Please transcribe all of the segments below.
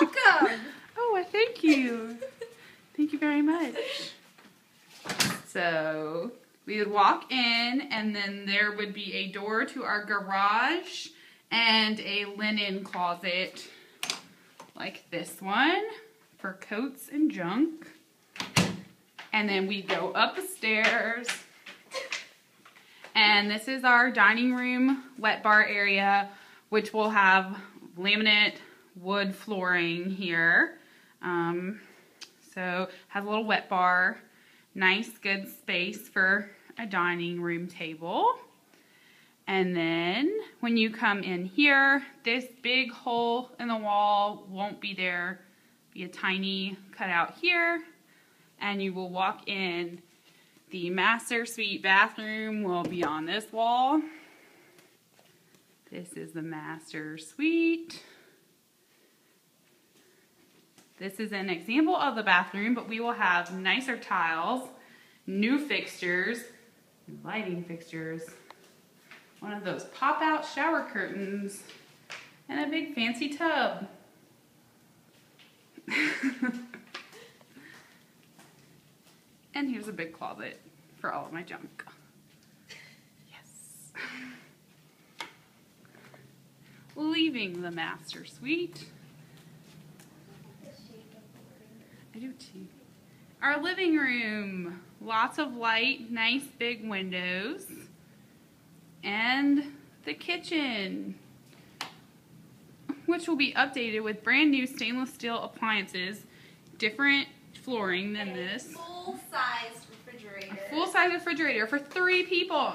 welcome. oh, well, thank you. thank you very much. So we would walk in, and then there would be a door to our garage and a linen closet like this one for coats and junk. And then we go up the stairs. And this is our dining room wet bar area, which will have laminate wood flooring here. Um, so has a little wet bar, nice good space for a dining room table. And then when you come in here, this big hole in the wall won't be there. Be a tiny cutout here. And you will walk in. The master suite bathroom will be on this wall. This is the master suite. This is an example of the bathroom, but we will have nicer tiles, new fixtures, lighting fixtures, one of those pop-out shower curtains, and a big fancy tub. and here's a big closet for all of my junk. Yes. Leaving the master suite. I do too. Our living room. Lots of light, nice big windows. And the kitchen, which will be updated with brand new stainless steel appliances, different flooring than this. Full-sized refrigerator. Full-size refrigerator for three people.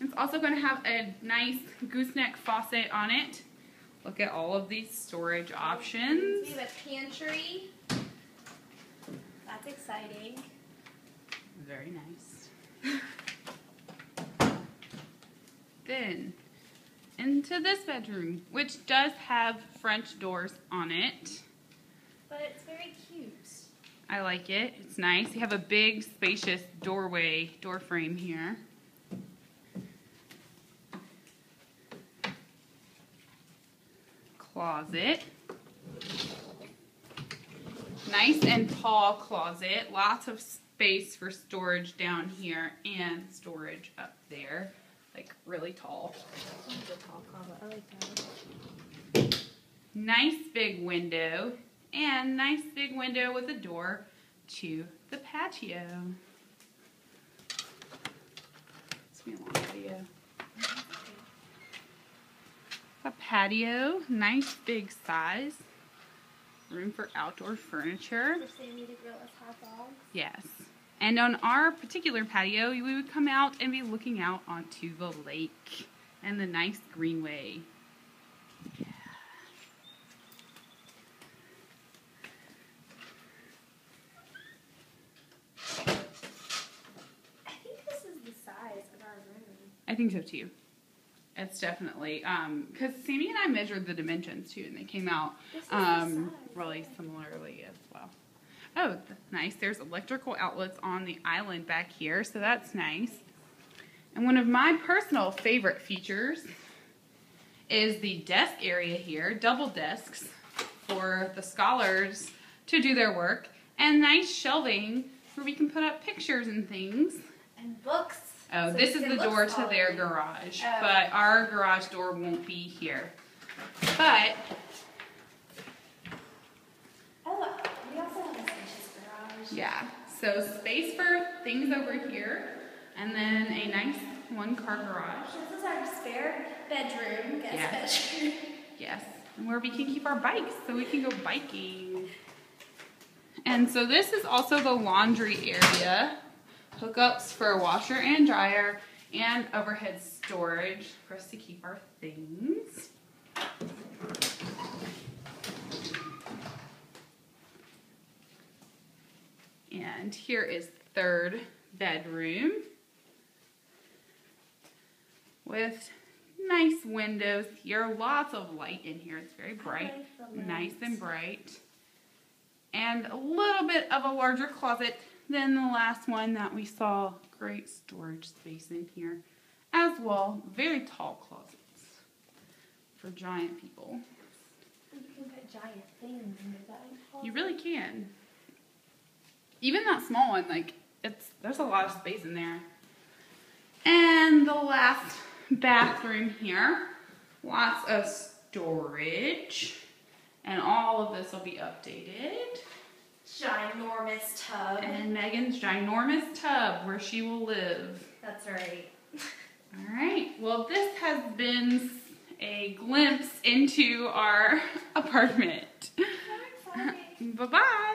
It's also going to have a nice gooseneck faucet on it. Look at all of these storage oh, options. We have a pantry. That's exciting. Very nice. then into this bedroom, which does have French doors on it. But it's very cute. I like it. It's nice. You have a big, spacious doorway, door frame here. Closet. Nice and tall closet. Lots of space for storage down here and storage up there. Like really tall. Like. Nice big window and nice big window with a door to the patio. It's been a long video. A patio, nice big size. Room for outdoor furniture. For Sammy to grill us hot dogs. Yes. And on our particular patio, we would come out and be looking out onto the lake and the nice greenway. Yeah. I think this is the size of our room. I think so too. It's definitely because Sammy and I measured the dimensions too, and they came out This is the um, really similarly as well. Oh, nice. There's electrical outlets on the island back here, so that's nice. And one of my personal favorite features is the desk area here, double desks for the scholars to do their work, and nice shelving where we can put up pictures and things. And books. Oh, So this is the door to their garage, Oh. but our garage door won't be here. But Oh, we also have a spacious garage. yeah, so space for things over here, and then a nice one-car garage. This is our spare bedroom, guest Yeah. bedroom. Yes, and where we can keep our bikes, so we can go biking. And so this is also the laundry area. Hookups for washer and dryer, and overhead storage for us to keep our things. And here is third bedroom with nice windows here, lots of light in here. It's very bright, nice and bright. And a little bit of a larger closet than the last one that we saw. Great storage space in here as well. Very tall closets for giant people. You can put giant things in your. You really can. Even that small one, like it's there's a lot of space in there. And the last bathroom here, lots of storage, and all of this will be updated. Ginormous tub. And Megan's ginormous tub where she will live. That's right. All right. Well, this has been a glimpse into our apartment. Bye bye.